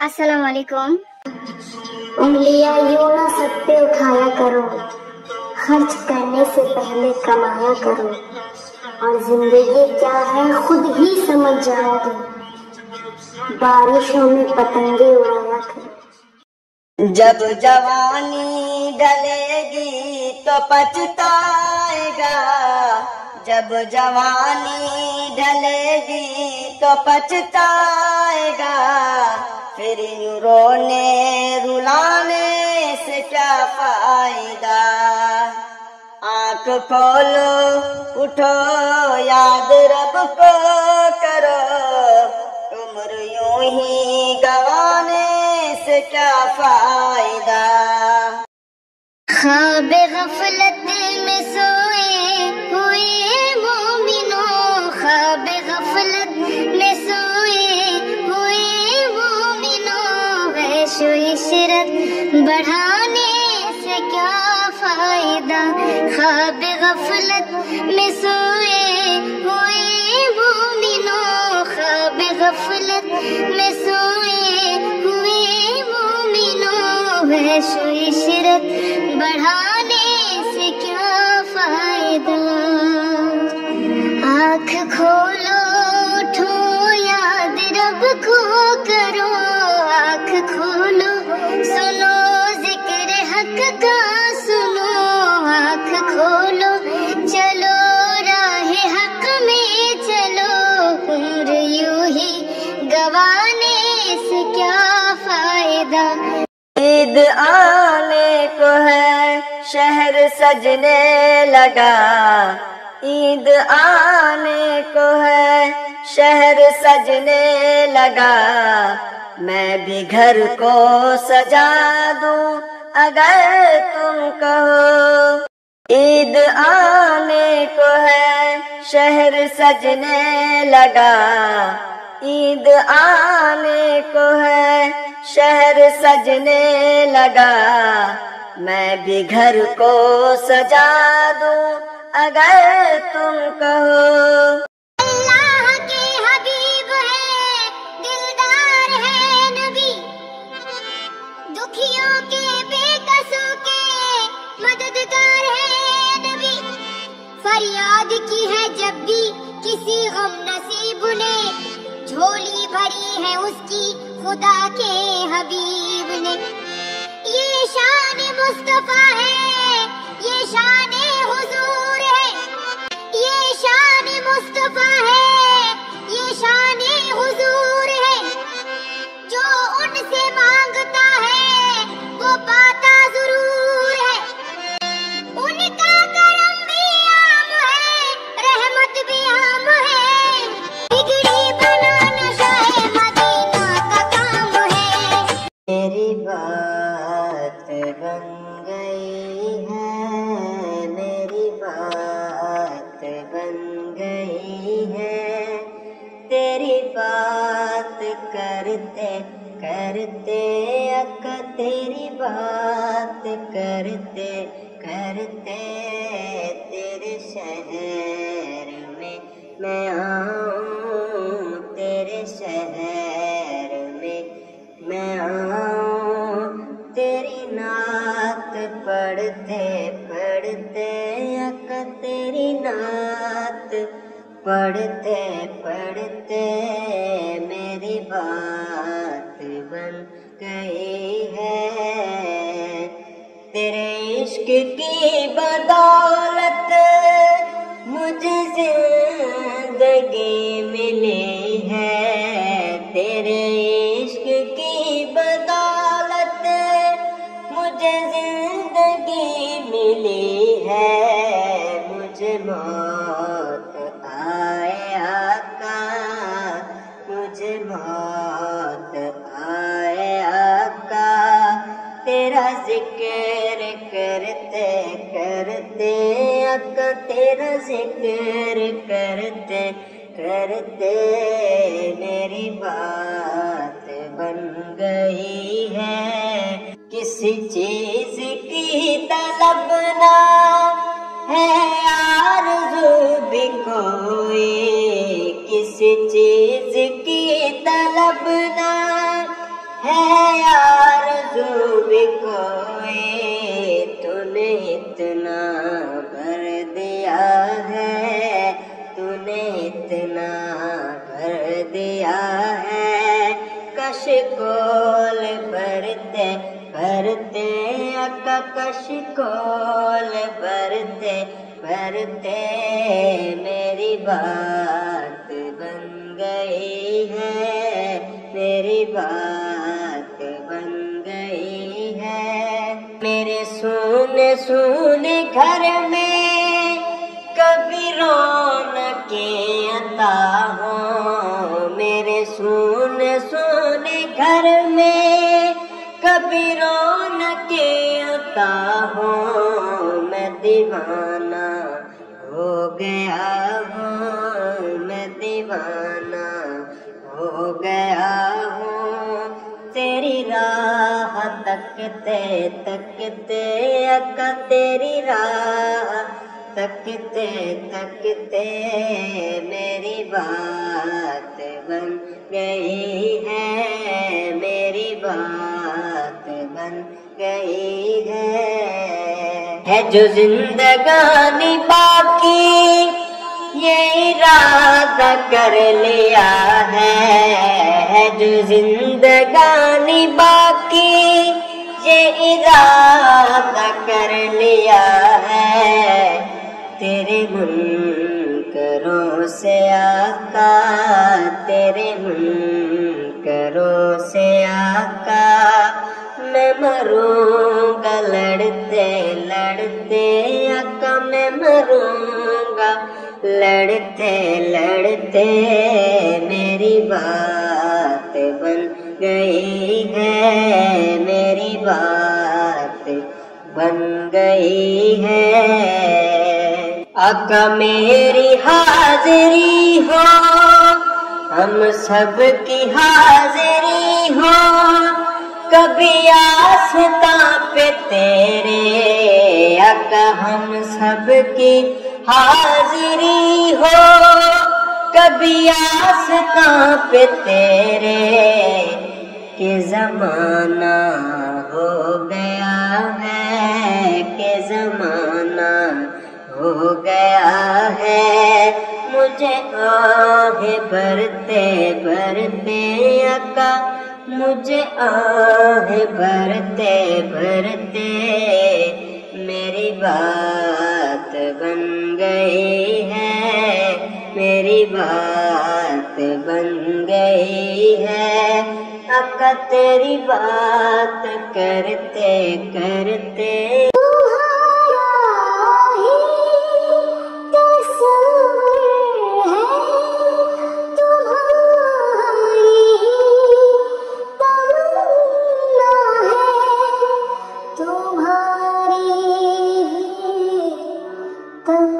السلام علیکم۔ انگلیاں یوں نہ سب پہ اٹھایا کرو۔ خرچ کرنے سے پہلے کمایا کرو۔ اور زندگی کیا ہے خود ہی سمجھ جاؤ۔ گے بارشوں میں پتنگے اڑایا کرو۔ جب جوانی ڈلے گی تو پچھتائے گا۔ جب جوانی ڈلے گی تو پچھتائے گا۔ پھر یوں رونے رلانے سے کیا فائدہ آنکھ کھولو اٹھو یاد رب کو کرو عمر یوں ہی گوانے سے کیا فائدہ خواب غفلت غفلت میں سوئے ہوئے مومنوں ویش و عشرت بڑھانے سے کیا فائدہ؟ آنکھ کھول عید آنے کو ہے، شہر سجنے لگا۔ عید آنے کو ہے، شہر سجنے لگا۔ میں بھی گھر کو سجا دوں، اگر تم کہو۔ عید آنے کو ہے، شہر سجنے لگا۔ عید آنے کو ہے، شہر سجنے لگا۔ میں بھی گھر کو سجا دوں، اگر تم کہو۔ اللہ کے حبیب ہے، دلدار ہے نبی۔ دکھیوں کے بے قصوں کے مددگار ہے نبی۔ فریاد کی ہے جب بھی کسی غم نصیب نے۔ جھولی بھری ہے اس کی خدا کے حبیب نے یہ شان مصطفیٰ ہے یہ شان کرتے کرتے اک تیری بات کرتے کرتے تیرے شہر میں میں آؤں تیرے شہر میں میں آؤں تیری نعت پڑھتے پڑھتے اک تیری نعت پڑھتے پڑھتے میری بات بن گئی ہے۔ تیرے عشق کی بدولت مجھے زندگی ملے て اکا کش کول بھرتے بھرتے میری بات بن گئی ہے، میری بات بن گئی ہے۔ میرے سونے سونے گھر میں کبھی رونق عطا ہو دیوانہ ہو گیا ہوں میں دیوانہ ہو گیا ہوں تیری راہ تکتے تکتے اکا تیری راہ تکتے تکتے میری بات بن گئی ہے میری بات بن گئی ہے ہے جو زندگانی باقی، یہ ارادہ کر لیا ہے۔ جو زندگانی باقی، یہ ارادہ کر لیا ہے۔ تیرے منکروں سے آقا، تیرے منکروں سے آقا۔ میں مروں گا لڑتے لڑتے آقا میں مروں گا لڑتے لڑتے میری بات بن گئی ہے میری بات بن گئی ہے آقا میری حاضری ہو ہم سب کی حاضری ہو کبھی آستا پہ تیرے آقا ہم سب کی حاضری ہو کبھی آستا پہ تیرے کہ زمانہ ہو گیا ہے کہ زمانہ ہو گیا ہے مجھے آہ بھرتے بھرتے اکا مجھے آہ بھرتے بھرتے میری بات بن گئی ہے، میری بات بن گئی ہے۔ اب تیری بات کرتے کرتے Welcome.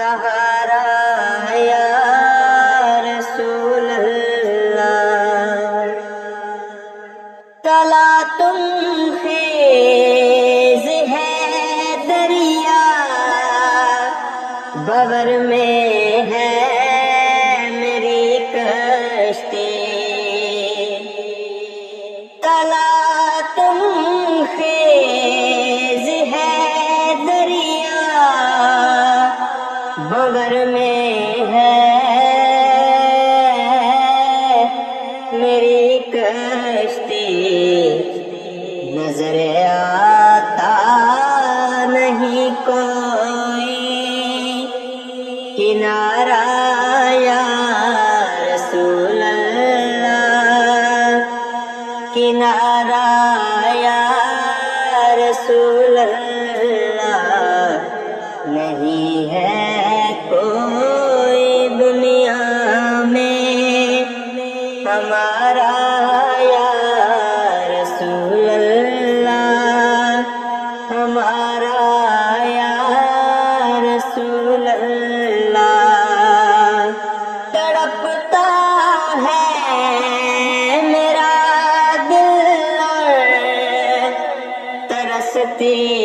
sahara نظر آتا نہیں کوئی ti.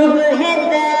صبح طیبہ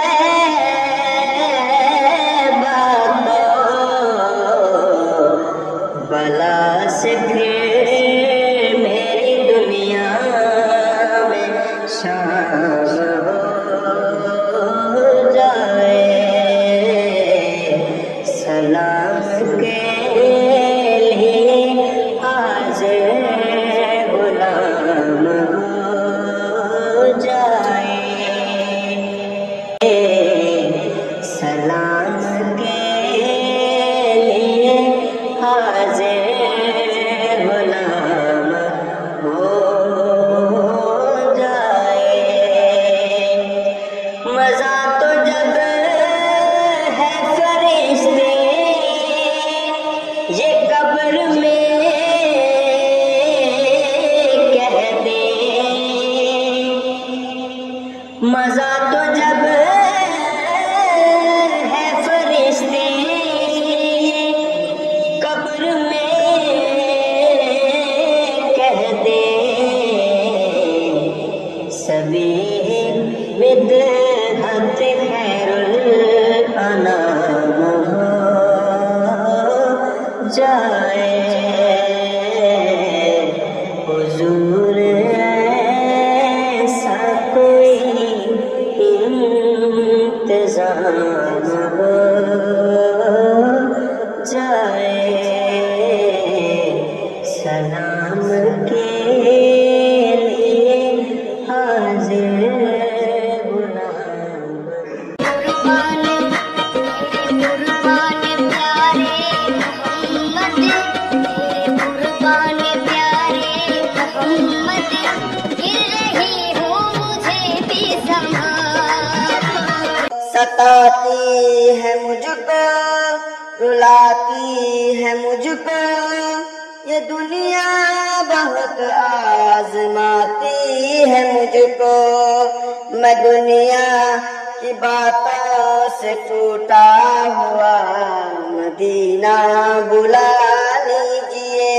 ستاتی ہے مجھ کو رلاتی ہے مجھ کو یہ دنیا بہت آزماتی ہے مجھ کو۔ میں دنیا کی باتوں سے ٹوٹا ہوا مدینہ بلا لیجیے۔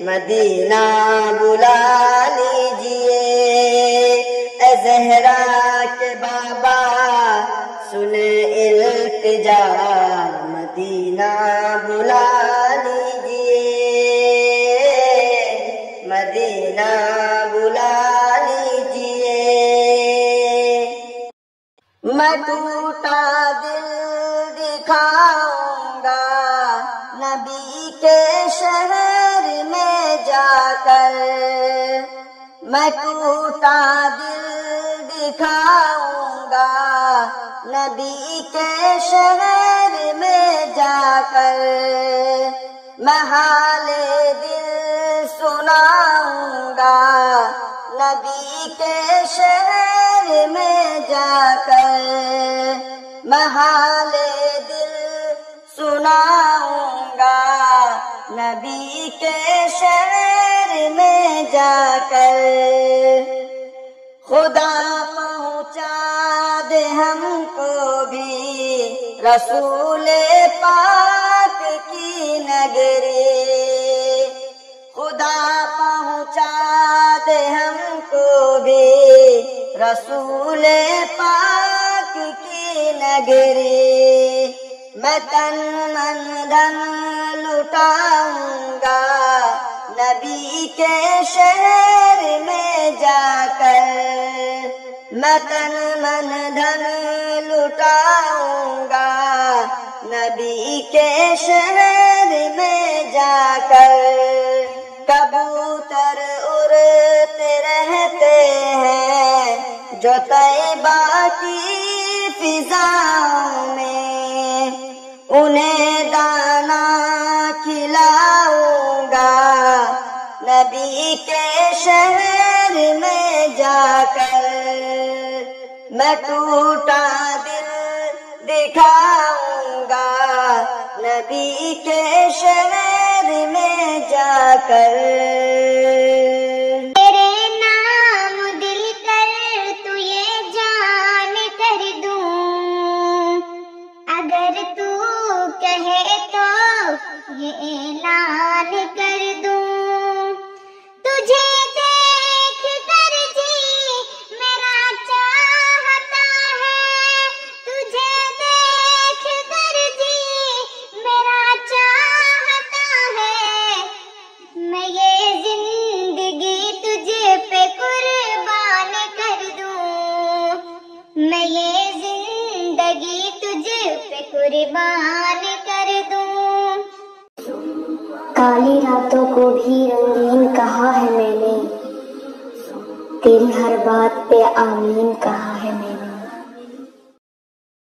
مدینہ بلا التجا مدینہ بلا لیجیے۔ مدینہ بلا لیجیے۔ میں ٹوٹا دل دکھاؤں گا نبی کے شہر میں جا کر۔ میں ٹوٹا دل دکھاؤں گا نبی کے شہر میں جا کر میں حال دل سناؤں گا۔ نبی کے شہر میں جا کر میں حال دل سناؤں گا۔ نبی کے شہر میں جا کر خدا رسول پاک کی نگری خدا پہنچا دے ہم کو بھی رسول پاک کی نگری میں تن من دھن لٹاؤں گا نبی کے شہر میں جا کر میں تن من دھن لٹاؤں گا نبی کے شہر میں جا کر کبوتر اڑتے رہتے ہیں، جو طیبہ کی فضاؤں میں۔ انہیں میں ٹوٹا دل دکھاؤں گا۔ نبی کے شہر میں جا کر۔ نام دل کر جان کر دوں۔ اگر تو کہے تو یہ اعلان کر دوں۔